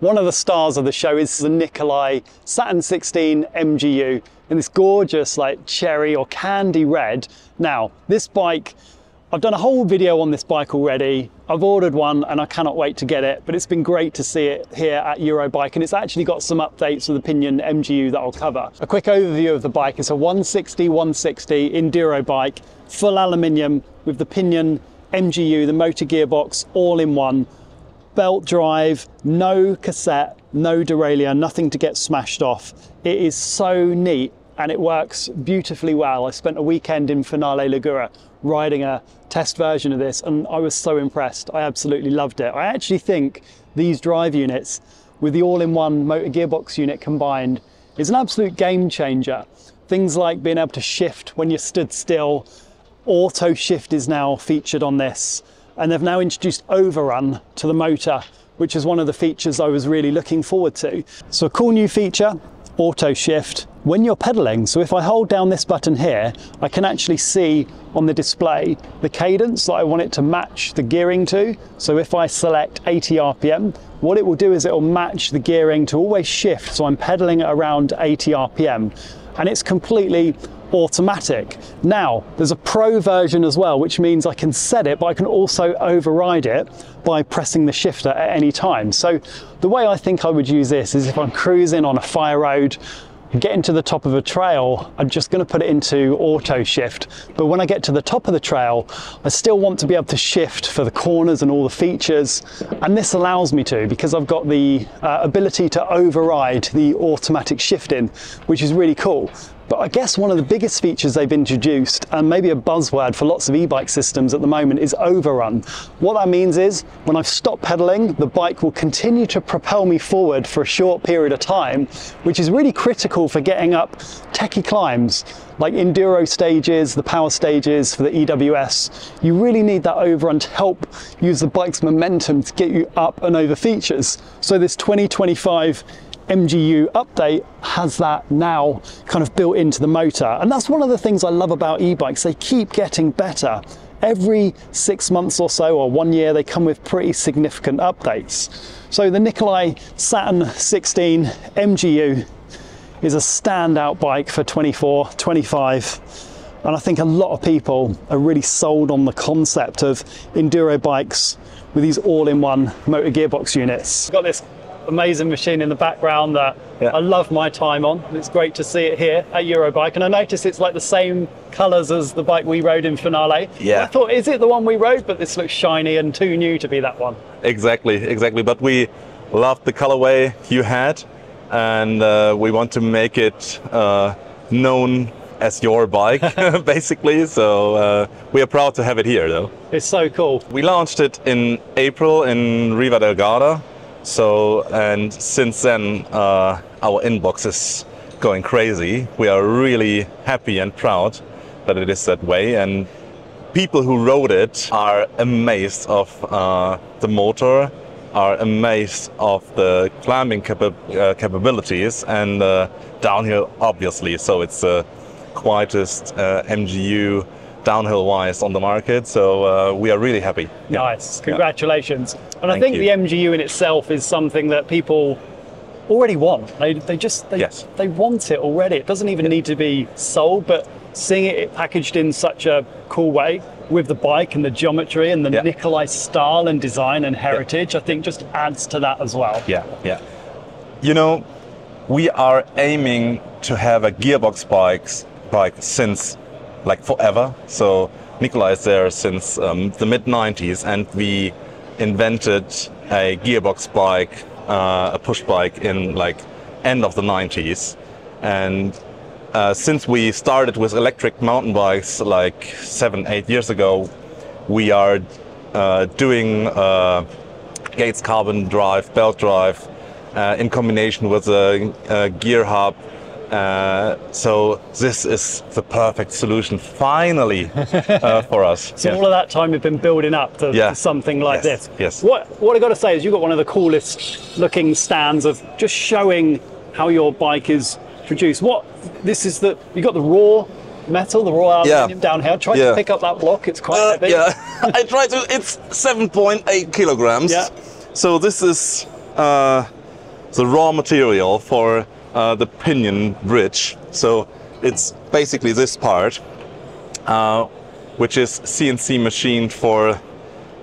One of the stars of the show is the Nicolai Saturn 16 MGU in this gorgeous like cherry or candy red. Now, this bike, I've done a whole video on this bike already. I've ordered one and I cannot wait to get it, but it's been great to see it here at Eurobike and it's actually got some updates with the Pinion MGU that I'll cover. A quick overview of the bike. It's a 160 160 enduro bike, full aluminium with the Pinion MGU, the motor gearbox, all in one belt drive, no cassette, no derailleur, nothing to get smashed off. It is so neat and it works beautifully well. I spent a weekend in Finale Ligure riding a test version of this and I was so impressed. I absolutely loved it. I actually think these drive units with the all-in-one motor gearbox unit combined is an absolute game changer. Things like being able to shift when you stood still, auto shift is now featured on this and they've now introduced overrun to the motor which is one of the features I was really looking forward to. So a cool new feature, auto shift, when you're pedaling. So if I hold down this button here, I can actually see on the display the cadence that I want it to match the gearing to. So if I select 80 RPM, what it will do is it will match the gearing to always shift. So I'm pedaling around 80 RPM and it's completely automatic. Now, there's a pro version as well, which means I can set it, but I can also override it by pressing the shifter at any time. So the way I think I would use this is if I'm cruising on a fire road, getting to the top of a trail, I'm just going to put it into auto shift. But when I get to the top of the trail, I still want to be able to shift for the corners and all the features. And this allows me to because I've got the uh, ability to override the automatic shifting, which is really cool. But I guess one of the biggest features they've introduced, and maybe a buzzword for lots of e-bike systems at the moment, is overrun. What that means is when I've stopped pedaling, the bike will continue to propel me forward for a short period of time, which is really critical for getting up techie climbs like enduro stages, the power stages for the EWS. You really need that overrun to help use the bike's momentum to get you up and over features. So this 2025 MGU update has that now kind of built into the motor. And that's one of the things I love about e-bikes. They keep getting better. Every six months or so, or one year, they come with pretty significant updates. So the Nicolai Saturn 16 MGU is a standout bike for 24, 25. And I think a lot of people are really sold on the concept of enduro bikes with these all-in-one motor gearbox units. Got this amazing machine in the background that yeah. I love my time on. It's great to see it here at Eurobike. And I notice it's like the same colours as the bike we rode in Finale. Yeah. I thought, is it the one we rode? But this looks shiny and too new to be that one. Exactly, exactly. But we loved the colorway you had and uh, we want to make it uh, known as your bike, basically. So uh, we are proud to have it here, though. It's so cool. We launched it in April in Riva del Garda, so, and since then, uh, our inbox is going crazy. We are really happy and proud that it is that way. And people who rode it are amazed of uh, the motor, are amazed of the climbing capa uh, capabilities and uh, downhill, obviously. So it's the quietest uh, MGU downhill wise on the market. So uh, we are really happy. Yeah. Nice, congratulations. Yeah. And I think you. the MGU in itself is something that people already want. They, they just they, yes. they want it already. It doesn't even yeah. need to be sold, but seeing it packaged in such a cool way with the bike and the geometry and the yeah. Nicolai style and design and heritage, I think just adds to that as well. Yeah, yeah. You know, we are aiming to have a gearbox bikes bike since like forever. So Nicolai is there since um, the mid 90s, and we invented a gearbox bike, uh, a push bike in like end of the 90s, and uh, since we started with electric mountain bikes like seven, eight years ago, we are uh, doing uh, Gates carbon drive, belt drive, uh, in combination with a, a gear hub uh, so this is the perfect solution finally uh, for us. So all of that time we've been building up to, yeah. to something like yes. this. Yes. What what I got to say is you've got one of the coolest looking stands of just showing how your bike is produced. What this is the you got the raw metal, the raw aluminium yeah. down here. Try yeah. to pick up that block. It's quite uh, heavy. Yeah, I tried to. It's 7.8 kilograms. Yeah. So this is. Uh, the raw material for uh, the pinion bridge. So it's basically this part, uh, which is CNC machined for,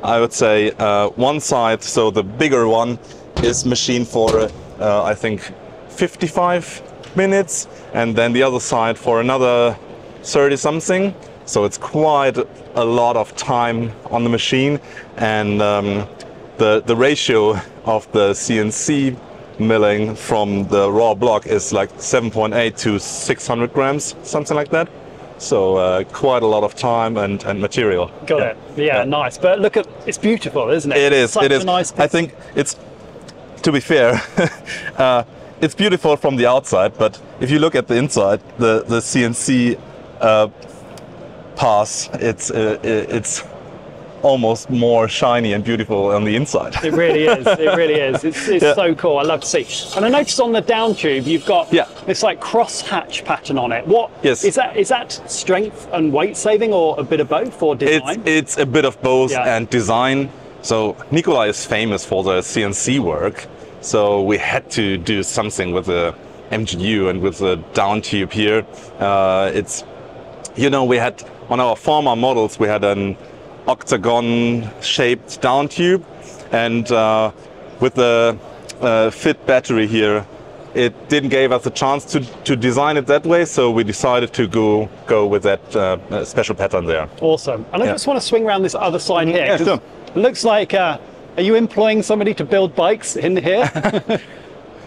I would say, uh, one side. So the bigger one is machined for, uh, I think, 55 minutes, and then the other side for another 30 something. So it's quite a lot of time on the machine, and um, the the ratio of the CNC milling from the raw block is like 7.8 to 600 grams, something like that. So uh, quite a lot of time and, and material. Got it. Yeah, nice. But look at it's beautiful, isn't it? It is. Such it is. A nice I think it's. To be fair, uh, it's beautiful from the outside, but if you look at the inside, the the CNC uh, pass, it's uh, it's almost more shiny and beautiful on the inside. It really is. It really is. It's, it's Yeah. so cool. I love to see. And I noticed on the down tube you've got Yeah. this like cross hatch pattern on it. What Yes. is that? Is that strength and weight saving, or a bit of both, or It's design? it's a bit of both Yeah. and design. So Nicolai is famous for the CNC work. So we had to do something with the MGU and with the down tube here. Uh, it's you know we had on our former models we had an octagon shaped down tube and uh, with the uh, fit battery here it didn't give us a chance to, to design it that way so we decided to go go with that uh, special pattern there awesome. And I Yeah. just want to swing around this other side here. Yeah, sure. It looks like. Uh, are you employing somebody to build bikes in here?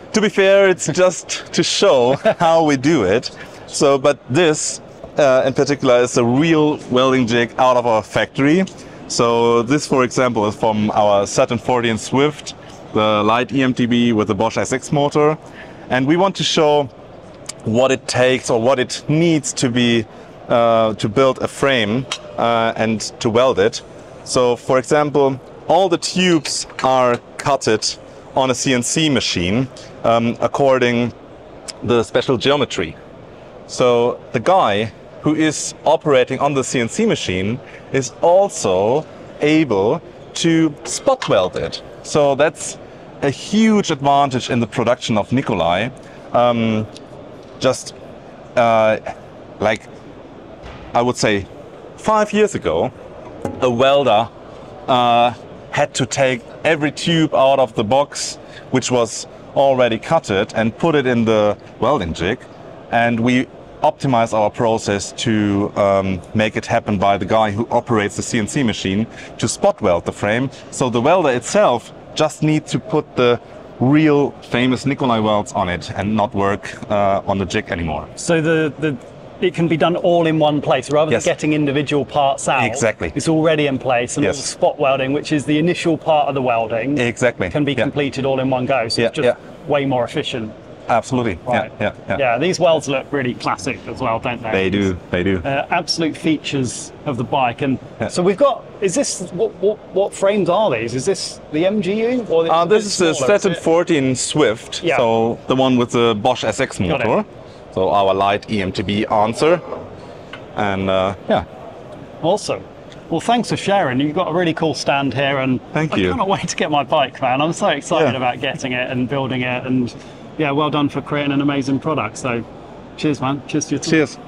to be fair, it's just to show how we do it. So, but this uh, in particular is a real welding jig out of our factory. So this, for example, is from our Saturn 40 and Swift, the light EMTB with the Bosch SX motor. And we want to show what it takes or what it needs to be uh, to build a frame uh, and to weld it. So, for example, all the tubes are cutted on a CNC machine um, according the special geometry. So the guy who is operating on the CNC machine is also able to spot weld it. So that's a huge advantage in the production of Nicolai. Um, just uh, like I would say five years ago, a welder uh, had to take every tube out of the box, which was already cutted, and put it in the welding jig. And we optimize our process to um, make it happen by the guy who operates the CNC machine to spot weld the frame. So the welder itself just needs to put the real famous Nicolai welds on it and not work uh, on the jig anymore. so the the it can be done all in one place rather Yes. than getting individual parts out. Exactly. It's already in place, and all the spot welding, which is the initial part of the welding, Exactly. can be Yeah. completed all in one go. So Yeah, it's just yeah. way more efficient. Absolutely. Right. Yeah, yeah, yeah. these welds look really classic as well, don't they? They do. They do. Uh, absolute features of the bike, and Yeah. so we've got. Is this what, what what frames are these? Is this the MGU or the, Uh, this is the smaller, is Saturn it? 14 Swift, Yeah. so the one with the Bosch SX motor. So our light EMTB answer. And uh, yeah, Awesome. Well, thanks for sharing. You've got a really cool stand here, and Thank I you. cannot wait to get my bike, man. I'm so excited Yeah. about getting it and building it, and yeah, well done for creating an amazing product. So, cheers, man. Cheers to your time. cheers.